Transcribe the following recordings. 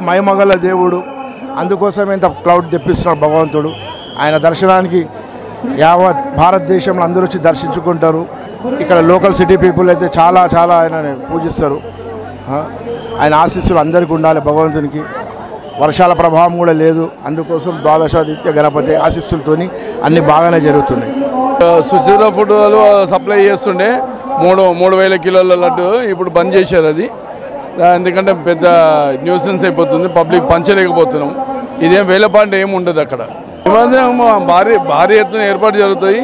మయమగల దేవుడు. అందుకోసం ఇంత క్లౌడ్ తెప్పిస్తున్నాడు భగవంతుడు. ఆయన దర్శనానికి యావత్ భారతదేశంలో అందరూ వచ్చి దర్శించుకుంటారు. ఇక్కడ లోకల్ సిటీ పీపుల్ అయితే చాలా చాలా ఆయన పూజిస్తారు. ఆయన ఆశీస్సులు అందరికీ ఉండాలి భగవంతునికి. వర్షాల ప్రభావం కూడా లేదు. అందుకోసం ద్వాదశాదిత్య గణపతి ఆశీస్సులతోని అన్ని బాగానే జరుగుతున్నాయి. సుచిత ఫుడ్ సప్లై చేస్తుండే. మూడు మూడు వేల కిలోల లడ్డు ఇప్పుడు బంద్ చేశారు అది. ఎందుకంటే పెద్ద న్యూసెన్స్ అయిపోతుంది పబ్లిక్ పంచలేకపోతున్నాం. ఇదేం వేలపాటు ఏమి ఉండదు అక్కడ. భారీ భారీ ఎత్తున ఏర్పాటు జరుగుతాయి.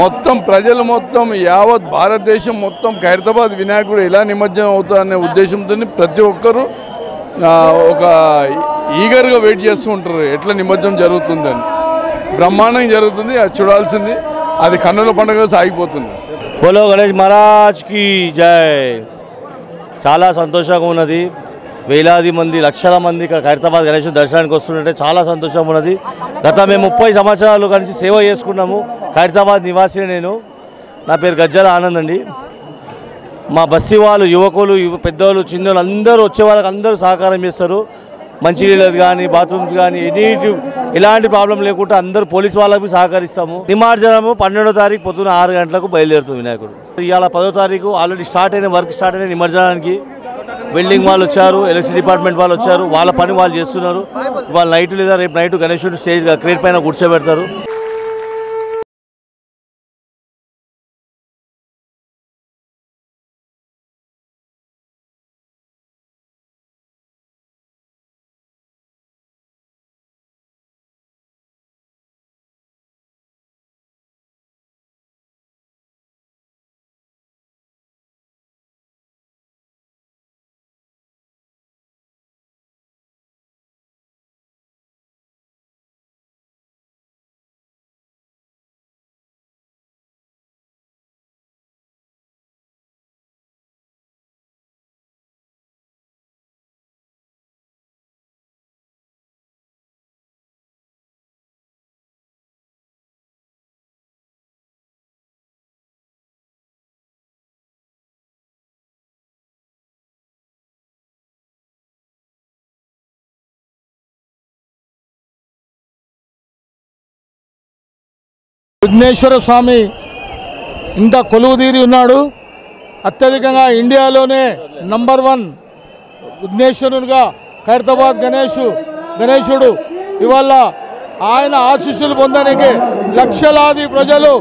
మొత్తం ప్రజలు మొత్తం యావత్ భారతదేశం మొత్తం ఖైరతాబాద్ వినాయకుడు ఎలా నిమజ్జనం అవుతుందనే ఉద్దేశంతో ప్రతి ఒక్కరూ ఒక ఈగర్గా వెయిట్ చేస్తూ ఉంటారు. ఎట్లా నిమజ్జనం జరుగుతుందని. బ్రహ్మాండం జరుగుతుంది అది చూడాల్సింది. అది కన్నుల పండుగ సాగిపోతుంది. బోలో గణేష్ మహారాజ్కి జై. చాలా సంతోషంగా ఉన్నది. వేలాది మంది లక్షల మంది ఇక్కడ ఖైరతాబాద్ గణేష్ దర్శనానికి వస్తుంటే చాలా సంతోషంగా ఉన్నది. గత మేము ముప్పై సంవత్సరాలు కలిసి సేవ చేసుకున్నాము. ఖైరతాబాద్ నివాసిని నేను. నా పేరు గజ్జల ఆనంద్ అండి. మా బస్సీ వాళ్ళు యువకులు పెద్దవాళ్ళు చిన్నవాళ్ళు అందరూ వచ్చే వాళ్ళకి అందరూ సహకారం చేస్తారు. మంచినీళ్ళది కానీ బాత్రూమ్స్ కానీ ఎనీ ఎలాంటి ప్రాబ్లం లేకుండా అందరూ పోలీస్ వాళ్ళకి సహకరిస్తాము. నిమార్జనము పన్నెండో తారీఖు పొద్దున ఆరు గంటలకు బయలుదేరుతుంది వినాయకుడు. ఇవాళ పదో తారీఖు ఆల్రెడీ స్టార్ట్ అయిన వర్క్ స్టార్ట్ అయిన నిమజ్జనానికి వెల్డింగ్ వాళ్ళు వచ్చారు ఎలక్ట్రిసిటీ డిపార్ట్మెంట్ వాళ్ళు వచ్చారు వాళ్ళ పని వాళ్ళు చేస్తున్నారు. వాళ్ళ నైట్ లేదా రేపు నైట్ గణేశుడు స్టేజ్ క్రేట్ పైన కూర్చోబెడతారు. విఘ్నేశ్వర స్వామి ఇంత కొలువు తీరి ఉన్నాడు. అత్యధికంగా ఇండియాలోనే నంబర్ వన్ విఘ్నేశ్వరునిగా ఖైరతాబాద్ గణేష్ గణేశుడు. ఇవాళ ఆయన ఆశీస్సులు పొందడానికి లక్షలాది ప్రజలు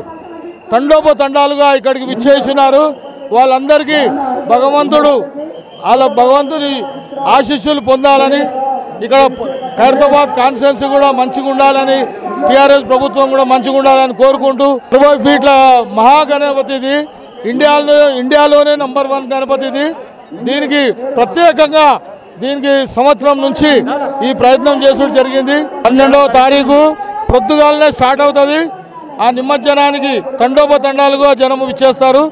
తండోపతండాలుగా ఇక్కడికి విచ్చేసినారు. వాళ్ళందరికీ భగవంతుడు వాళ్ళ భగవంతుని ఆశీస్సులు పొందాలని ఇక్కడ ఖైరతాబాద్ కాన్స్టిట్యున్సీ కూడా మంచిగా ఉండాలని టీఆర్ఎస్ ప్రభుత్వం కూడా మంచిగా ఉండాలని కోరుకుంటూ ఇరవై ఫీట్ల మహాగణపతి ఇది ఇండియాలో ఇండియాలోనే నంబర్ వన్ గణపతి ఇది దీనికి ప్రత్యేకంగా దీనికి సంవత్సరం నుంచి ఈ ప్రయత్నం చేసుడు జరిగింది. పన్నెండవ తారీఖు పొద్దుగాలనే స్టార్ట్ అవుతుంది. ఆ నిమజ్జనానికి తండోపతండాలుగా జనము ఇచ్చేస్తారు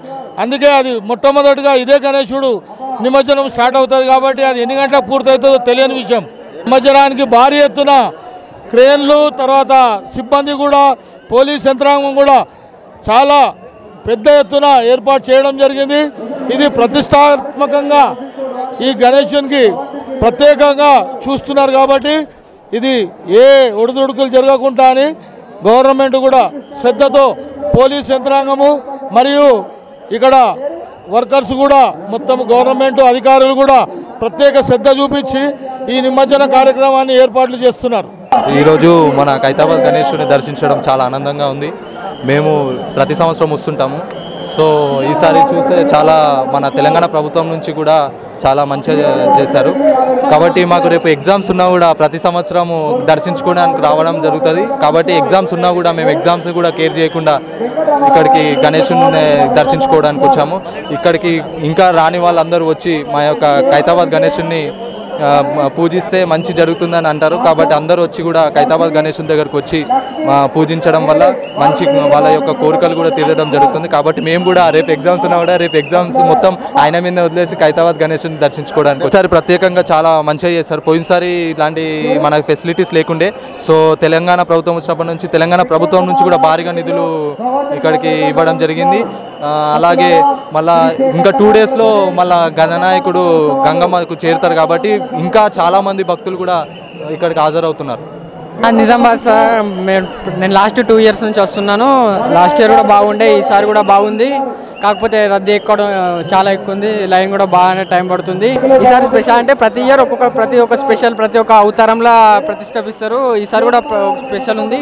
అందుకే అది మొట్టమొదటిగా ఇదే గణేశుడు నిమజ్జనం స్టార్ట్ అవుతుంది కాబట్టి అది ఎన్ని గంటలకు పూర్తవుతుందో తెలియని విషయం. నిమజ్జనానికి భారీ ఎత్తున క్రేన్లు తర్వాత సిబ్బంది కూడా పోలీస్ యంత్రాంగం కూడా చాలా పెద్ద ఎత్తున ఏర్పాటు చేయడం జరిగింది. ఇది ప్రతిష్టాత్మకంగా ఈ గణేశునికి ప్రత్యేకంగా చూస్తున్నారు కాబట్టి ఇది ఏ ఒడిదుడుకులు జరగకుండా అని గవర్నమెంట్ కూడా శ్రద్ధతో పోలీస్ యంత్రాంగము మరియు ఇక్కడ వర్కర్స్ కూడా మొత్తం గవర్నమెంట్ అధికారులు కూడా ప్రత్యేక శ్రద్ధ చూపించి ఈ నిమజ్జన కార్యక్రమాన్ని ఏర్పాట్లు చేస్తున్నారు. ఈరోజు మన ఖైతాబాద్ గణేశుని దర్శించడం చాలా ఆనందంగా ఉంది. మేము ప్రతి సంవత్సరం వస్తుంటాము. సో ఈసారి చూస్తే చాలా మన తెలంగాణ ప్రభుత్వం నుంచి కూడా చాలా మంచిగా చేశారు. కాబట్టి మాకు రేపు ఎగ్జామ్స్ ఉన్నా కూడా ప్రతి సంవత్సరము దర్శించుకోవడానికి రావడం జరుగుతుంది. కాబట్టి ఎగ్జామ్స్ ఉన్నా కూడా మేము ఎగ్జామ్స్ కూడా కేర్ చేయకుండా ఇక్కడికి గణేశుని దర్శించుకోవడానికి వచ్చాము. ఇక్కడికి ఇంకా రాని వాళ్ళందరూ వచ్చి మా యొక్క ఖైతాబాద్ గణేశుని పూజిస్తే మంచి జరుగుతుందని అంటారు. కాబట్టి అందరూ వచ్చి కూడా ఖైతాబాద్ గణేశుని దగ్గరకు వచ్చి పూజించడం వల్ల మంచి వాళ్ళ యొక్క కోరికలు కూడా తీరడం జరుగుతుంది. కాబట్టి మేము కూడా రేపు ఎగ్జామ్స్ ఉన్నా కూడా రేపు ఎగ్జామ్స్ మొత్తం ఆయన మీద వదిలేసి ఖైతాబాద్ గణేశుని దర్శించుకోవడానికి ఒకసారి ప్రత్యేకంగా చాలా మంచిగా చేశారు. పోయినసారి ఇలాంటి మన ఫెసిలిటీస్ లేకుండే సో తెలంగాణ ప్రభుత్వం వచ్చినప్పటి నుంచి తెలంగాణ ప్రభుత్వం నుంచి కూడా భారీగా నిధులు ఇక్కడికి ఇవ్వడం జరిగింది. అలాగే మళ్ళా ఇంకా టూ డేస్లో మళ్ళా గణనాయకుడు గంగమ్మకు చేరుతారు కాబట్టి ఇంకా చాలామంది భక్తులు కూడా ఇక్కడికి హాజరవుతున్నారు. నిజామాబాద్ సార్ నేను లాస్ట్ టూ ఇయర్స్ నుంచి వస్తున్నాను. లాస్ట్ ఇయర్ కూడా బాగుండే ఈసారి కూడా బాగుంది. కాకపోతే రద్దీ ఎక్కడం చాలా ఎక్కువ ఉంది. లైన్ కూడా బాగానే టైం పడుతుంది. ఈసారి స్పెషల్ అంటే ప్రతి ఇయర్ ఒక్కొక్క ప్రతి ఒక్క స్పెషల్ ప్రతి ఒక్క అవతారంలా ప్రతిష్టాపిస్తారు ఈసారి కూడా స్పెషల్ ఉంది.